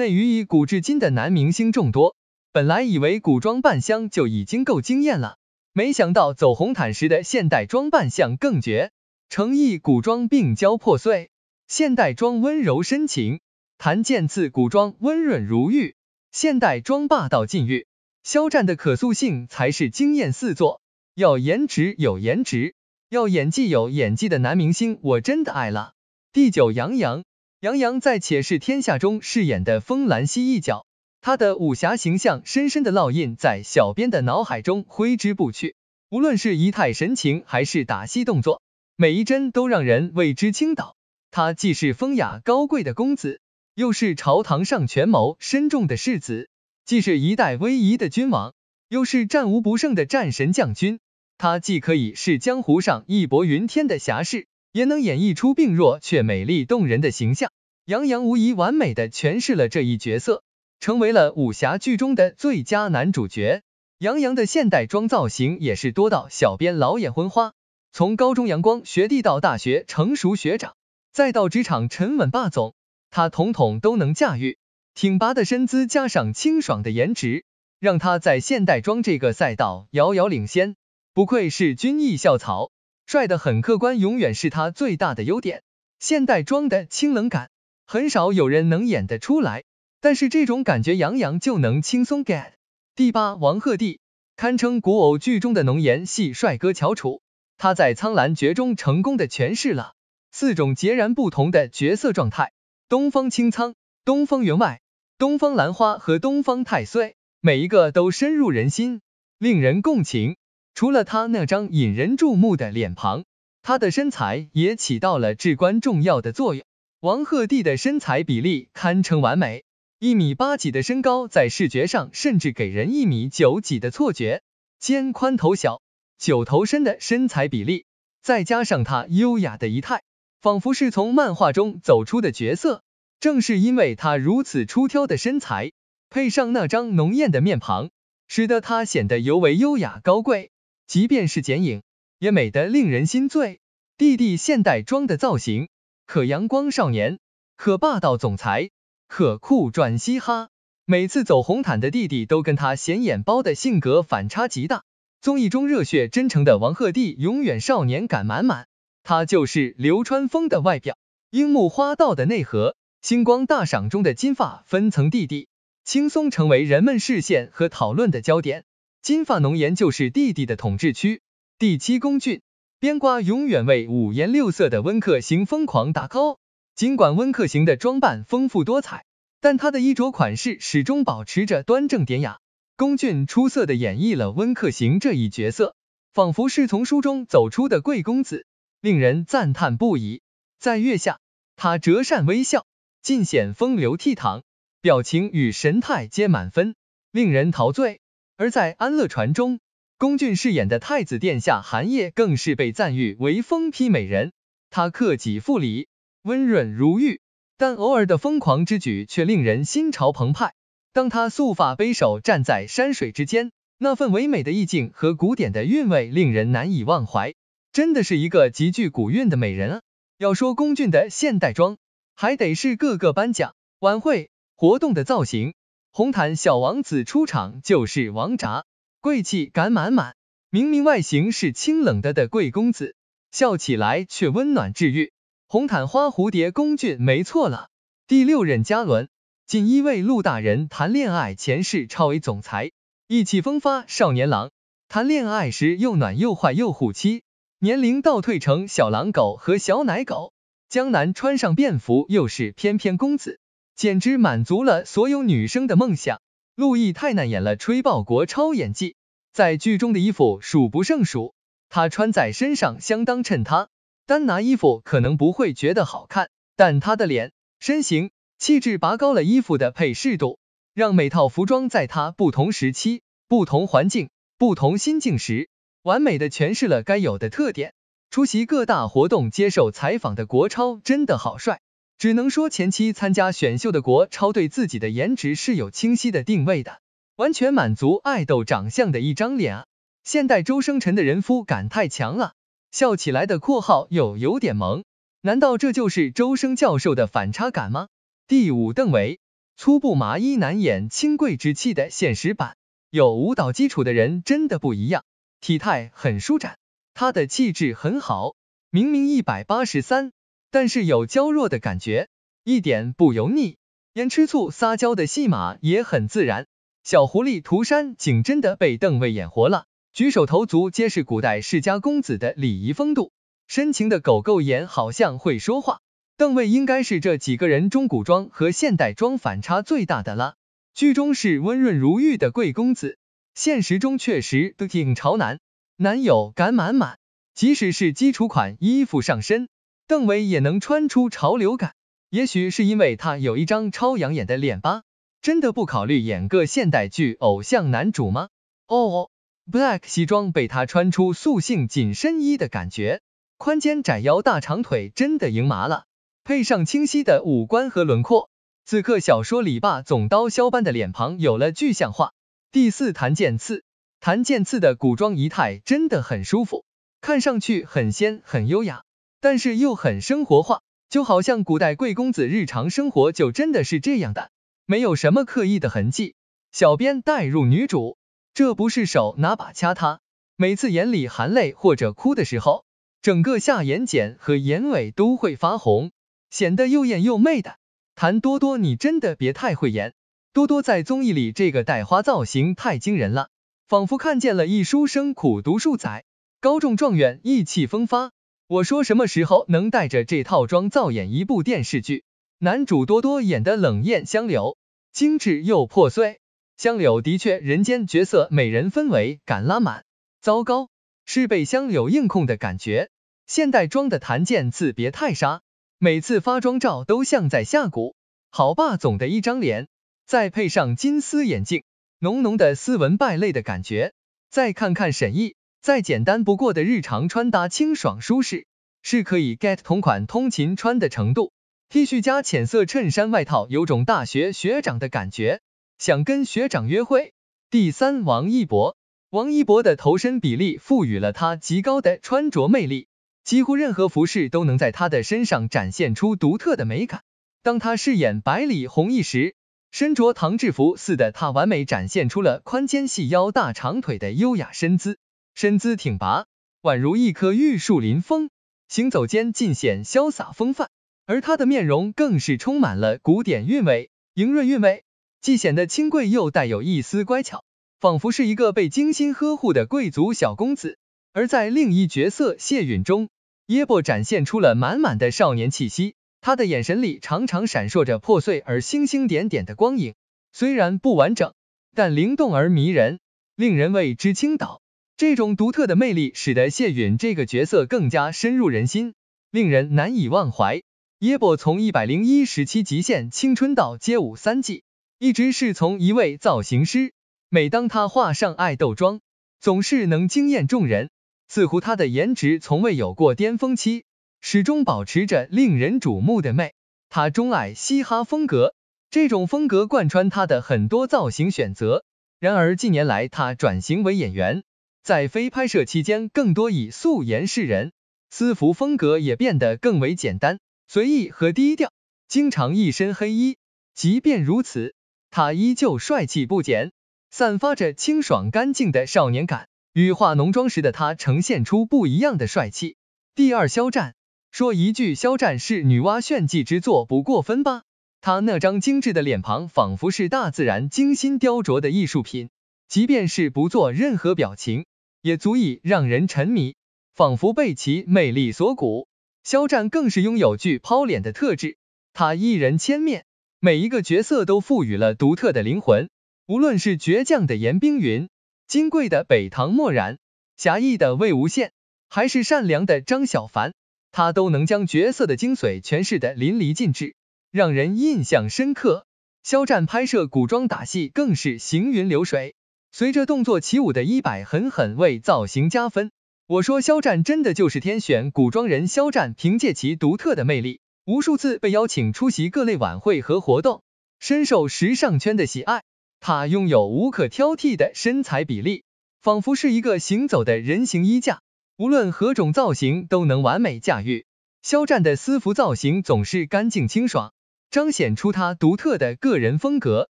内娱以古至今的男明星众多，本来以为古装扮相就已经够惊艳了，没想到走红毯时的现代装扮相更绝，诚意古装病娇破碎，现代装温柔深情，谭健次古装温润如玉，现代装霸道禁欲，肖战的可塑性才是惊艳四座。要颜值有颜值，要演技有演技的男明星，我真的爱了。第九，杨洋。杨洋在《且试天下》中饰演的风兰溪一角，他的武侠形象深深的烙印在小编的脑海中挥之不去。无论是仪态神情，还是打戏动作，每一帧都让人为之倾倒。他既是风雅高贵的公子，又是朝堂上权谋深重的世子；既是一代威仪的君王，又是战无不胜的战神将军。他既可以是江湖上义薄云天的侠士。也能演绎出病弱却美丽动人的形象，杨洋无疑完美的诠释了这一角色，成为了武侠剧中的最佳男主角。杨洋的现代装造型也是多到小编老眼昏花，从高中阳光学弟到大学成熟学长，再到职场沉稳霸总，他统统都能驾驭。挺拔的身姿加上清爽的颜值，让他在现代装这个赛道遥遥领先，不愧是军艺校草。帅的很客观，永远是他最大的优点。现代装的清冷感，很少有人能演得出来。但是这种感觉，杨洋就能轻松 get。第八，王鹤棣，堪称古偶剧中的浓颜系帅哥翘楚。他在《苍兰诀》中成功的诠释了四种截然不同的角色状态：东方青苍、东方员外、东方兰花和东方太岁，每一个都深入人心，令人共情。除了他那张引人注目的脸庞，他的身材也起到了至关重要的作用。王鹤棣的身材比例堪称完美，一米八几的身高在视觉上甚至给人一米九几的错觉。肩宽头小、九头身的身材比例，再加上他优雅的仪态，仿佛是从漫画中走出的角色。正是因为他如此出挑的身材，配上那张浓艳的面庞，使得他显得尤为优雅高贵。即便是剪影，也美得令人心醉。弟弟现代装的造型，可阳光少年，可霸道总裁，可酷转嘻哈。每次走红毯的弟弟都跟他显眼包的性格反差极大。综艺中热血真诚的王鹤棣，永远少年感满满。他就是流川枫的外表，樱木花道的内核。星光大赏中的金发分层弟弟，轻松成为人们视线和讨论的焦点。金发浓颜就是弟弟的统治区。第七，宫俊，边瓜永远为五颜六色的温客行疯狂打 call。尽管温客行的装扮丰富多彩，但他的衣着款式始终保持着端正典雅。龚俊出色的演绎了温客行这一角色，仿佛是从书中走出的贵公子，令人赞叹不已。在月下，他折扇微笑，尽显风流倜傥，表情与神态皆满分，令人陶醉。而在《安乐传》中，龚俊饰演的太子殿下韩烨更是被赞誉为疯批美人。他克己复礼，温润如玉，但偶尔的疯狂之举却令人心潮澎湃。当他素发背手站在山水之间，那份唯美的意境和古典的韵味令人难以忘怀，真的是一个极具古韵的美人啊！要说龚俊的现代装，还得是各个颁奖晚会活动的造型。红毯小王子出场就是王炸，贵气感满满。明明外形是清冷的的贵公子，笑起来却温暖治愈。红毯花蝴蝶龚俊没错了。第六任嘉伦，锦衣卫陆大人谈恋爱前世超为总裁，意气风发少年郎，谈恋爱时又暖又坏又虎妻，年龄倒退成小狼狗和小奶狗。江南穿上便服又是翩翩公子。简直满足了所有女生的梦想。陆毅太难演了，吹爆国超演技，在剧中的衣服数不胜数，他穿在身上相当衬他。单拿衣服可能不会觉得好看，但他的脸、身形、气质拔高了衣服的配饰度，让每套服装在他不同时期、不同环境、不同心境时，完美的诠释了该有的特点。出席各大活动、接受采访的国超真的好帅。只能说前期参加选秀的国超对自己的颜值是有清晰的定位的，完全满足爱豆长相的一张脸啊！现代周生辰的人夫感太强了，笑起来的括号又有点萌，难道这就是周生教授的反差感吗？第五，邓为粗布麻衣难掩清贵之气的现实版。有舞蹈基础的人真的不一样，体态很舒展，他的气质很好，明明一百八十三，但是有娇弱的感觉，一点不油腻。演吃醋撒娇的戏码也很自然。小狐狸涂山景真的被邓卫演活了，举手投足皆是古代世家公子的礼仪风度。深情的狗狗眼好像会说话。邓卫应该是这几个人中古装和现代装反差最大的了。剧中是温润如玉的贵公子，现实中确实都挺潮男，男友感满满。即使是基础款衣服上身，邓为也能穿出潮流感。也许是因为他有一张超养眼的脸吧？真的不考虑演个现代剧偶像男主吗？哦哦，black 西装被他穿出素性紧身衣的感觉，宽肩窄腰大长腿真的赢麻了。配上清晰的五官和轮廓，此刻小说里霸总刀削般的脸庞有了具象化。第四谭健次，谭健次的古装仪态真的很舒服，看上去很仙很优雅，但是又很生活化，就好像古代贵公子日常生活就真的是这样的，没有什么刻意的痕迹。小编代入女主，这不是手拿把掐她，每次眼里含泪或者哭的时候，整个下眼睑和眼尾都会发红。显得又艳又媚的谭多多，你真的别太会演。多多在综艺里这个带花造型太惊人了，仿佛看见了一书生苦读数载，高中状元意气风发。我说什么时候能带着这套装造演一部电视剧？男主多多演的冷艳香柳，精致又破碎。香柳的确人间角色，美人氛围感拉满。糟糕，是被香柳硬控的感觉。现代装的谭健次别太杀。每次发妆照都像在下蛊，好霸总的一张脸，再配上金丝眼镜，浓浓的斯文败类的感觉。再看看沈毅，再简单不过的日常穿搭，清爽舒适，是可以 get 同款通勤穿的程度。T 恤加浅色衬衫外套，有种大学学长的感觉，想跟学长约会。第三，王一博，王一博的头身比例赋予了他极高的穿着魅力。几乎任何服饰都能在他的身上展现出独特的美感。当他饰演百里弘毅时，身着唐制服似的他完美展现出了宽肩细腰、大长腿的优雅身姿，身姿挺拔，宛如一棵玉树临风，行走间尽显潇洒风范。而他的面容更是充满了古典韵味、莹润韵味，既显得清贵又带有一丝乖巧，仿佛是一个被精心呵护的贵族小公子。而在另一角色谢允中，耶伯展现出了满满的少年气息，他的眼神里常常闪烁着破碎而星星点点的光影，虽然不完整，但灵动而迷人，令人为之倾倒。这种独特的魅力使得谢允这个角色更加深入人心，令人难以忘怀。耶伯从一百零一时期极限青春到街舞三季，一直是从一位造型师，每当他画上爱豆妆，总是能惊艳众人。似乎他的颜值从未有过巅峰期，始终保持着令人瞩目的美。他钟爱嘻哈风格，这种风格贯穿他的很多造型选择。然而近年来他转型为演员，在非拍摄期间更多以素颜示人，私服风格也变得更为简单、随意和低调，经常一身黑衣。即便如此，他依旧帅气不减，散发着清爽干净的少年感。羽化浓妆时的他呈现出不一样的帅气。第二，肖战说一句，肖战是女娲炫技之作不过分吧？他那张精致的脸庞仿佛是大自然精心雕琢的艺术品，即便是不做任何表情，也足以让人沉迷，仿佛被其魅力所蛊。肖战更是拥有具抛脸的特质，他一人千面，每一个角色都赋予了独特的灵魂，无论是倔强的严冰云。金贵的北唐漠然，侠义的魏无羡，还是善良的张小凡，他都能将角色的精髓诠释的淋漓尽致，让人印象深刻。肖战拍摄古装打戏更是行云流水，随着动作起舞的衣摆狠狠为造型加分。我说肖战真的就是天选古装人。肖战凭借其独特的魅力，无数次被邀请出席各类晚会和活动，深受时尚圈的喜爱。他拥有无可挑剔的身材比例，仿佛是一个行走的人形衣架，无论何种造型都能完美驾驭。肖战的私服造型总是干净清爽，彰显出他独特的个人风格。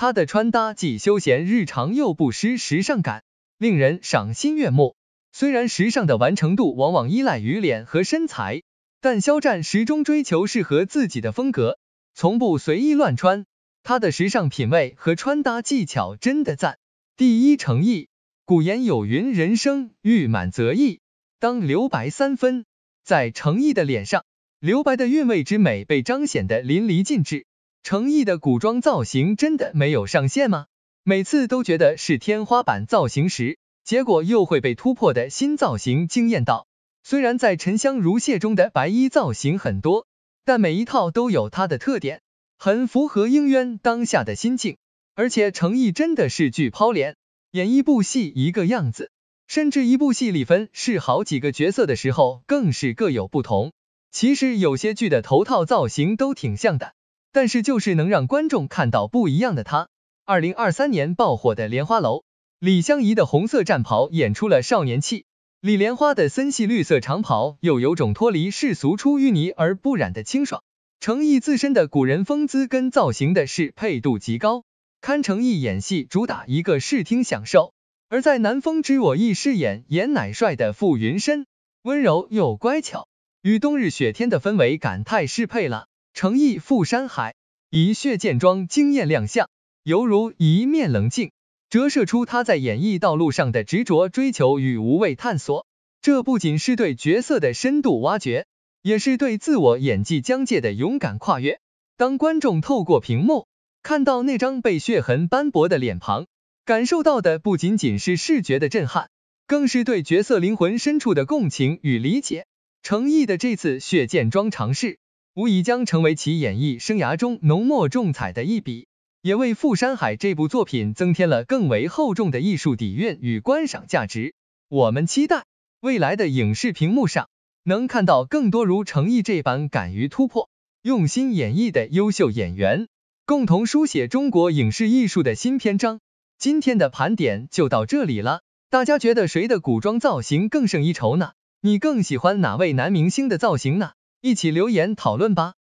他的穿搭既休闲日常又不失时尚感，令人赏心悦目。虽然时尚的完成度往往依赖于脸和身材，但肖战始终追求适合自己的风格，从不随意乱穿。他的时尚品味和穿搭技巧真的赞。第一，诚意。古言有云：人生欲满则溢，当留白三分。在诚意的脸上，留白的韵味之美被彰显的淋漓尽致。诚毅的古装造型真的没有上限吗？每次都觉得是天花板造型时，结果又会被突破的新造型惊艳到。虽然在沉香如屑中的白衣造型很多，但每一套都有它的特点，很符合应渊当下的心境。而且诚毅真的是巨抛脸，演一部戏一个样子，甚至一部戏里分饰好几个角色的时候，更是各有不同。其实有些剧的头套造型都挺像的。但是就是能让观众看到不一样的他。二零二三年爆火的《莲花楼》，李香怡的红色战袍演出了少年气，李莲花的森系绿色长袍又有种脱离世俗出淤泥而不染的清爽。程毅自身的古人风姿跟造型的适配度极高，堪程毅演戏主打一个视听享受。而在南风知我意饰演严乃帅的傅云深，温柔又乖巧，与冬日雪天的氛围感太适配了。诚意赴山海，以血剑装惊艳亮相，犹如一面棱镜，折射出他在演艺道路上的执着追求与无畏探索。这不仅是对角色的深度挖掘，也是对自我演技疆界的勇敢跨越。当观众透过屏幕看到那张被血痕斑驳的脸庞，感受到的不仅仅是视觉的震撼，更是对角色灵魂深处的共情与理解。诚意的这次血剑装尝试。无疑将成为其演艺生涯中浓墨重彩的一笔，也为《富山海》这部作品增添了更为厚重的艺术底蕴与观赏价值。我们期待未来的影视屏幕上能看到更多如程毅这般敢于突破、用心演绎的优秀演员，共同书写中国影视艺术的新篇章。今天的盘点就到这里了，大家觉得谁的古装造型更胜一筹呢？你更喜欢哪位男明星的造型呢？一起留言讨论吧。